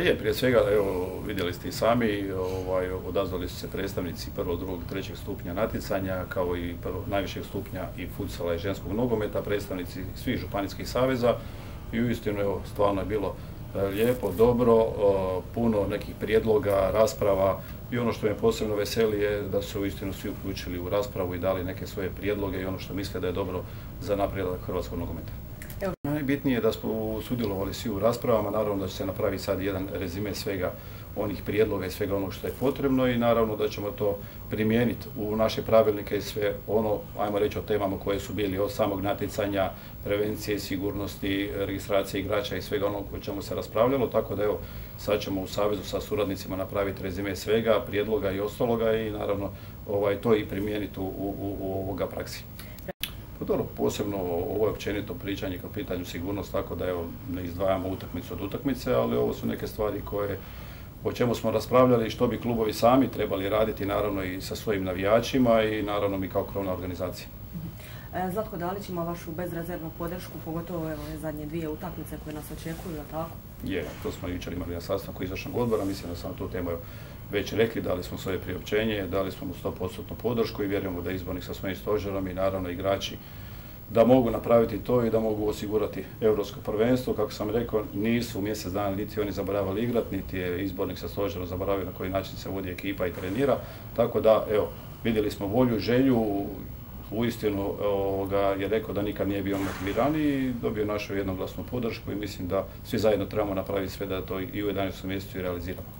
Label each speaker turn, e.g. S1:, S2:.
S1: Pa je, prije svega, evo, vidjeli ste i sami, ovaj, odazvali su se predstavnici prvog, drugog, trećeg stupnja natjecanja, kao i prvo, najvišeg stupnja i futsala i ženskog nogometa, predstavnici svih županijskih saveza i uistinu, evo, stvarno je bilo e, lijepo, dobro, e, puno nekih prijedloga, rasprava i ono što me posebno veseli je da su uistinu svi uključili u raspravu i dali neke svoje prijedloge i ono što misle da je dobro za napredak hrvatskog nogometa. Najbitnije je da smo sudjelovali svi u raspravama, naravno da će se napraviti sad jedan rezime svega onih prijedloga i svega onog što je potrebno i naravno da ćemo to primijeniti u naše pravilnike i sve ono, ajmo reći o temama koje su bili od samog natjecanja, prevencije, sigurnosti, registracije igrača i svega onog o čemu se raspravljalo, tako da evo sad ćemo u Savezu sa suradnicima napraviti rezime svega, prijedloga i ostaloga i naravno ovaj, to i primijeniti u, ovoga praksi. Pa dobro, posebno ovo je općenito pričanje kao pitanju sigurnost, tako da evo ne izdvajamo utakmicu od utakmice, ali ovo su neke stvari koje o čemu smo raspravljali i što bi klubovi sami trebali raditi, naravno i sa svojim navijačima i naravno mi kao krovna organizacija.
S2: E, Zlatko Dalić ima vašu bezrezervnu podršku, pogotovo evo, zadnje dvije utakmice koje nas očekuju, tako?
S1: Je, to smo jučer imali na sastanku izvršnog odbora, mislim da sam tu temu već rekli, dali smo svoje priopćenje, dali smo mu 100% podršku i vjerujemo da je izbornik sa svojim stožerom i naravno igrači da mogu napraviti to i da mogu osigurati europsko prvenstvo. Kako sam rekao, nisu mjesec dana niti oni zaboravili igrat, niti je izbornik sa stožerom zaboravio na koji način se vodi ekipa i trenira. Tako da, evo, vidjeli smo volju, želju, uistinu je rekao da nikad nije bio motiviran i dobio našu jednoglasnu podršku i mislim da svi zajedno trebamo napraviti sve da to i u 11. mjesecu i realiziramo.